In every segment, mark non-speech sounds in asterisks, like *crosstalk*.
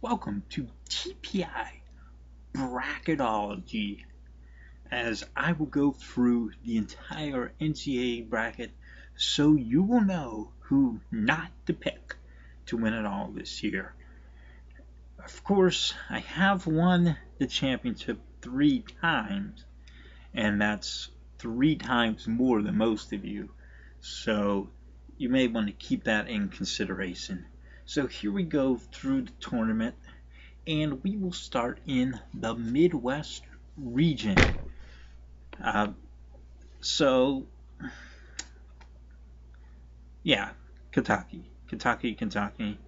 Welcome to TPI Bracketology as I will go through the entire NCAA bracket so you will know who not to pick to win it all this year. Of course, I have won the championship three times, and that's three times more than most of you. So you may want to keep that in consideration. So here we go through the tournament, and we will start in the Midwest region. Uh, so, yeah, Kentucky, Kentucky, Kentucky.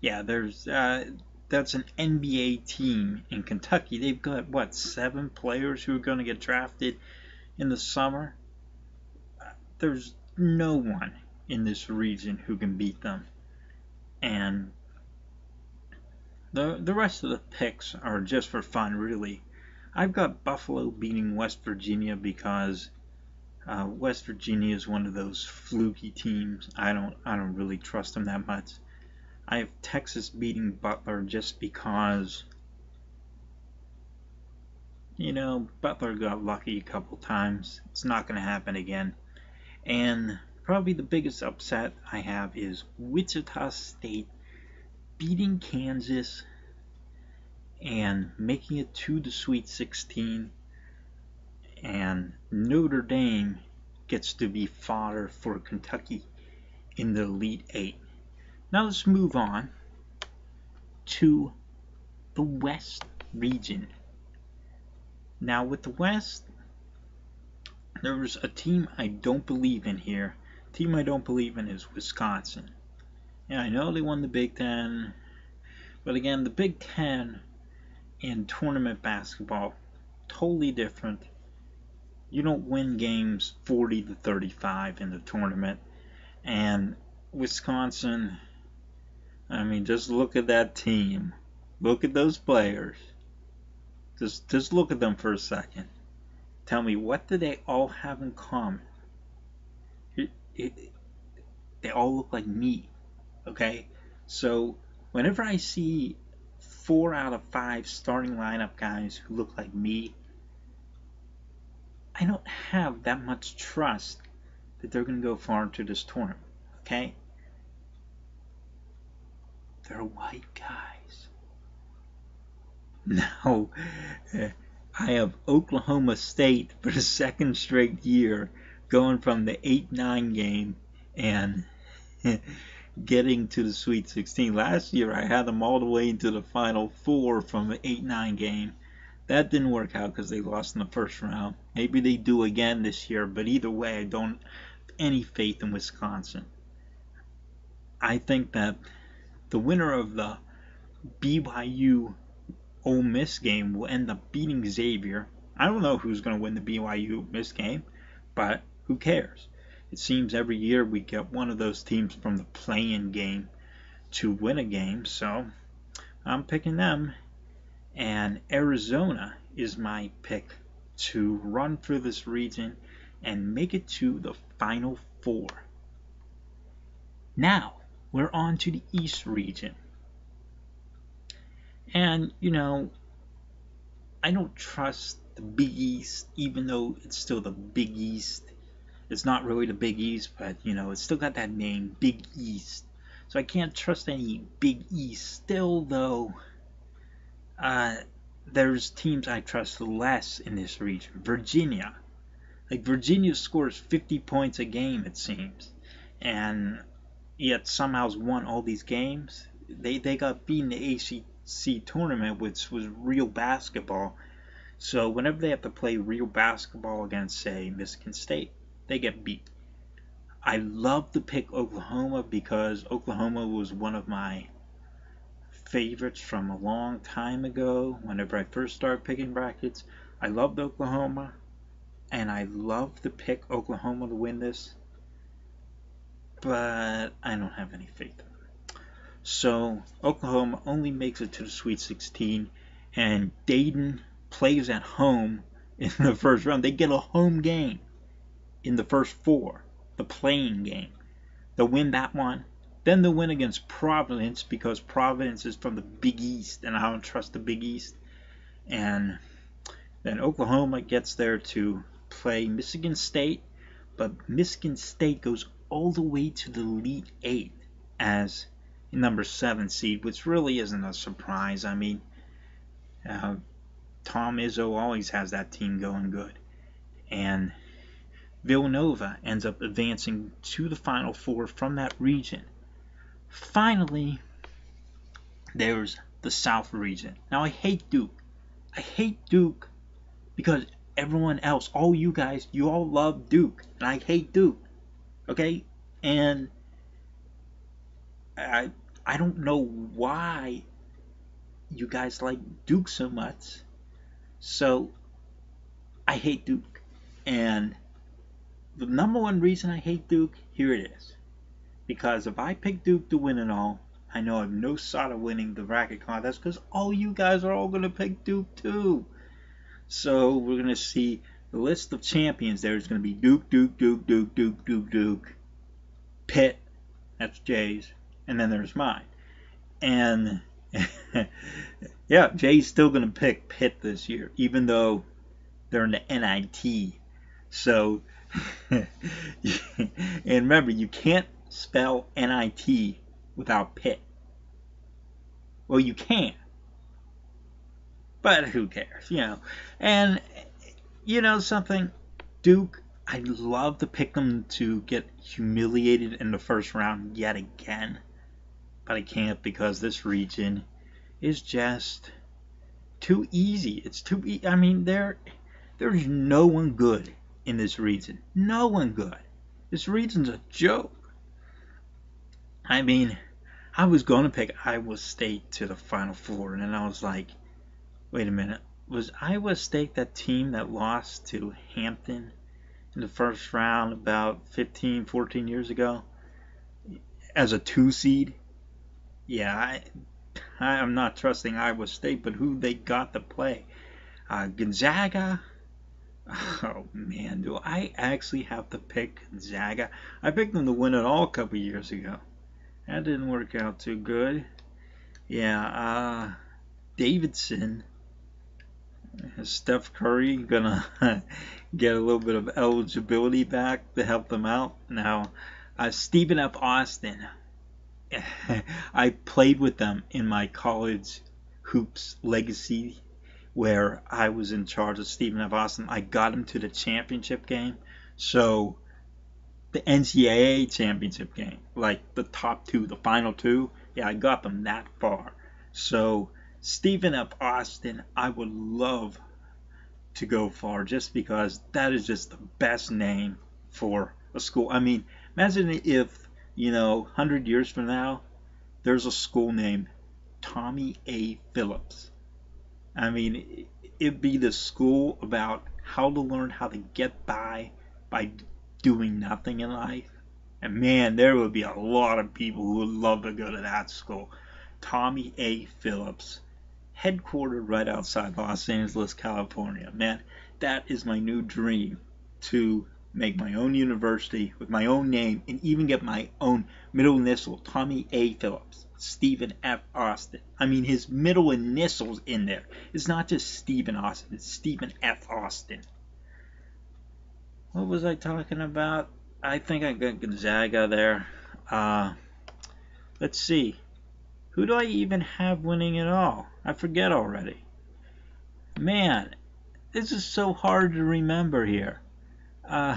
Yeah, there's uh, that's an NBA team in Kentucky. They've got what seven players who are going to get drafted in the summer. There's no one in this region who can beat them. And the the rest of the picks are just for fun, really. I've got Buffalo beating West Virginia because uh, West Virginia is one of those fluky teams. I don't I don't really trust them that much. I have Texas beating Butler just because you know Butler got lucky a couple times. It's not going to happen again. And probably the biggest upset I have is Wichita State beating Kansas and making it to the Sweet 16 and Notre Dame gets to be fodder for Kentucky in the Elite 8. Now let's move on to the West region. Now with the West, there's a team I don't believe in here. Team I don't believe in is Wisconsin. Yeah, I know they won the Big Ten, but again, the Big Ten in tournament basketball totally different. You don't win games 40 to 35 in the tournament, and Wisconsin. I mean, just look at that team. Look at those players. Just just look at them for a second. Tell me what do they all have in common? It, they all look like me. Okay? So whenever I see four out of five starting lineup guys who look like me, I don't have that much trust that they're going to go far into this tournament. Okay? They're white guys. Now, *laughs* I have Oklahoma State for the second straight year going from the 8 9 game and *laughs* getting to the Sweet 16. Last year I had them all the way into the Final Four from an 8 9 game. That didn't work out because they lost in the first round. Maybe they do again this year, but either way, I don't have any faith in Wisconsin. I think that the winner of the BYU Ole Miss game will end up beating Xavier. I don't know who's going to win the BYU Miss game, but who cares? It seems every year we get one of those teams from the play-in game to win a game, so I'm picking them. And Arizona is my pick to run through this region and make it to the Final Four. Now, we're on to the East region. And, you know, I don't trust the Big East, even though it's still the Big East. It's not really the Big East, but you know, it's still got that name, Big East. So I can't trust any Big East. Still, though, uh, there's teams I trust less in this region. Virginia. Like, Virginia scores 50 points a game, it seems. And yet somehow won all these games. They, they got beaten the ACC tournament, which was real basketball. So whenever they have to play real basketball against, say, Michigan State, they get beat. I love to pick Oklahoma because Oklahoma was one of my favorites from a long time ago. Whenever I first started picking brackets, I loved Oklahoma, and I love to pick Oklahoma to win this, but I don't have any faith in them. So Oklahoma only makes it to the Sweet 16, and Dayton plays at home in the first round. They get a home game in the first four, the play-in game. They'll win that one, Then the win against Providence because Providence is from the Big East and I don't trust the Big East. And then Oklahoma gets there to play Michigan State, but Michigan State goes all the way to the Elite Eight as number seven seed, which really isn't a surprise. I mean, uh, Tom Izzo always has that team going good, and Villanova ends up advancing to the Final Four from that region. Finally, there's the South region. Now, I hate Duke. I hate Duke because everyone else, all you guys, you all love Duke, and I hate Duke. Okay? And I I don't know why you guys like Duke so much. So I hate Duke. And the number one reason I hate Duke, here it is. Because if I pick Duke to win it all, I know I have no shot of winning the bracket contest because all you guys are all going to pick Duke too. So we're going to see the list of champions there is going to be Duke, Duke, Duke, Duke, Duke, Duke, Duke, Pitt, that's Jay's, and then there's mine. And *laughs* yeah, Jay's still going to pick Pitt this year, even though they're in the NIT. So, *laughs* and remember, you can't spell NIT without pit. Well, you can. But who cares, you know? And, you know something? Duke, I'd love to pick them to get humiliated in the first round yet again. But I can't because this region is just too easy. It's too e- I mean, there there's no one good in this region. No one good. This region's a joke. I mean, I was going to pick Iowa State to the Final Four, and then I was like, wait a minute. Was Iowa State that team that lost to Hampton in the first round about 15, 14 years ago as a two seed? Yeah, I, I am not trusting Iowa State, but who they got to play? Uh, Gonzaga. *laughs* Oh man, do I actually have to pick Gonzaga? I picked them to win it all a couple years ago. That didn't work out too good. Yeah, uh, Davidson. Is Steph Curry gonna *laughs* get a little bit of eligibility back to help them out? Now, uh, Stephen F. Austin. *laughs* I played with them in my college hoops legacy where I was in charge of Stephen F. Austin. I got him to the championship game. So the NCAA championship game, like the top two, the final two, yeah, I got them that far. So Stephen F. Austin, I would love to go far just because that is just the best name for a school. I mean, imagine if, you know, 100 years from now, there's a school named Tommy A. Phillips. I mean, it'd be the school about how to learn how to get by by doing nothing in life. And man, there would be a lot of people who would love to go to that school. Tommy A. Phillips, headquartered right outside Los Angeles, California. Man, that is my new dream to make my own university with my own name and even get my own middle initial, Tommy A. Phillips, Stephen F. Austin. I mean, his middle initials in there. It's not just Stephen Austin, it's Stephen F. Austin. What was I talking about? I think I got Gonzaga there. Uh, let's see. Who do I even have winning at all? I forget already. Man, this is so hard to remember here. Uh,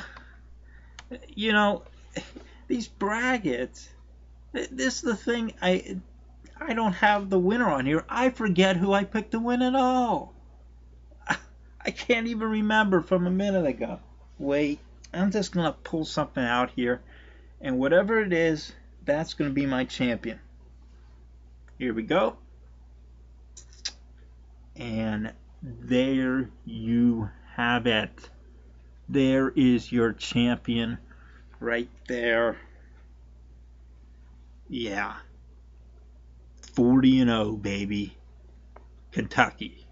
you know, these brackets. This is the thing. I I don't have the winner on here. I forget who I picked to win at all. *laughs* I can't even remember from a minute ago wait, I'm just going to pull something out here. And whatever it is, that's going to be my champion. Here we go. And there you have it. There is your champion right there. Yeah. 40 and 0, baby. Kentucky.